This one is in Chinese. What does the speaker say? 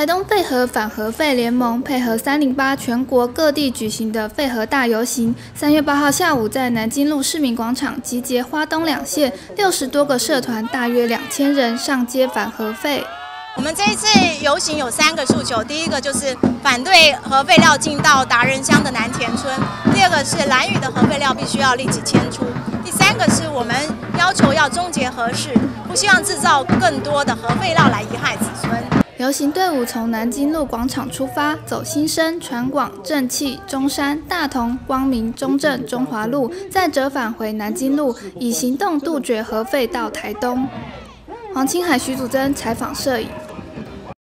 台东废核反核废联盟配合三零八全国各地举行的废核大游行，三月八号下午在南京路市民广场集结花东两县六十多个社团，大约两千人上街反核废。我们这一次游行有三个诉求，第一个就是反对核废料进到达人乡的南田村，第二个是蓝屿的核废料必须要立即迁出，第三个是我们要求要终结核试，不希望制造更多的核废料来遗害子孙。游行队伍从南京路广场出发，走新生、传广、正气、中山、大同、光明、中正、中华路，再折返回南京路，以行动杜绝核废到台东。黄清海、徐祖珍采访摄影。